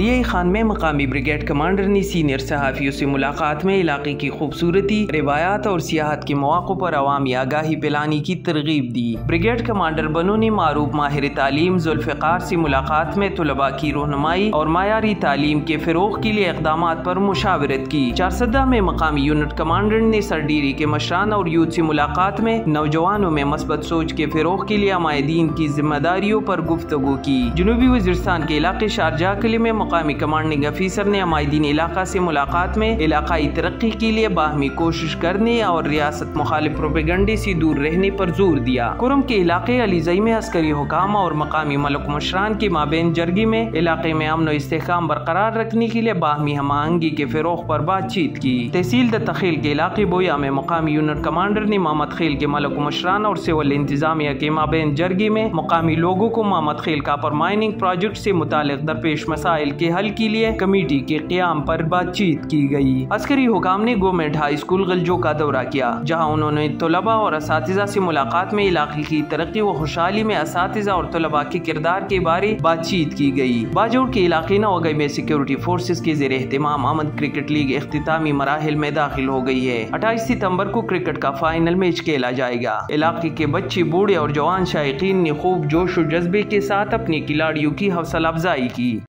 D A Khan میں مقامی brigade commander نے سینئر صحافیوں سے ملاقات میں علاقے کی خوبصورتی، روایات اور سیاحت کے مواقع پر عوامی آگاہی پلانے کی ترغیب دی۔ بریگیڈ کمانڈر بنو نے معروف ماہر تعلیم ذوالفقار سے ملاقات میں طلباء کی رہنمائی اور معیاری تعلیم کے فروغ کے لیے اقدامات پر مشاورت کی۔ چارسدہ میں مقامی یونٹ کمانڈر نے سرڈیری کے مشران اور یوتھ سے ملاقات میں نوجوانوں میں مثبت سوچ کے فروغ کے لیے عمائدین کی ذمہ داریوں پر گفتگو کی۔ جنوبی وزیرستان کے علاقے شارجہ قلعے میں مقامی کمانڈنگ افیسر نے عمائدین علاقہ سے ملاقات میں علاقائی ترقی کے لیے باہمی کوشش کرنے اور ریاست مخالف پروپیگنڈے سے دور رہنے پر زور دیا۔ کرم کے علاقے علیزئی میں عسکری حکام اور مقامی ملک مشران کے مابین جرگی میں علاقے میں امن و استحکام برقرار رکھنے کے لیے باہمی ہم آہنگی کے فروغ پر بات چیت کی۔ تحصیل دتخیل کے علاقے بویا میں مقامی یونٹ کمانڈر نے محمد خیل کے ملک مشران اور سول انتظامیہ کے مابین جرگی میں مقامی لوگوں کو Muhammad Khel copper mining project سے متعلق درپیش مسائل کے حل کے لیے کمیٹی کے قیام پر بات چیت کی گئی۔ عسکری حکام نے گورنمنٹ ہائی اسکول غلجو کا دورہ کیا، جہاں انہوں نے طلباء اور اساتذہ سے ملاقات میں علاقے کی ترقی و خوشحالی میں اساتذہ اور طلباء کے کردار کے بارے بات چیت کی گئی۔ باجوڑ کے علاقے نوگئی میں سیکیورٹی فورسز کے زیر اہتمام آمد کرکٹ لیگ اختتامی مراحل میں داخل ہو گئی ہے۔ اٹھائیس ستمبر کو کرکٹ کا فائنل میچ کھیلا جائے گا۔ علاقے کے بچے، بوڑھے اور جوان شائقین نے خوب جوش و جذبے کے ساتھ اپنے کھلاڑیوں کی حوصلہ افزائی کی۔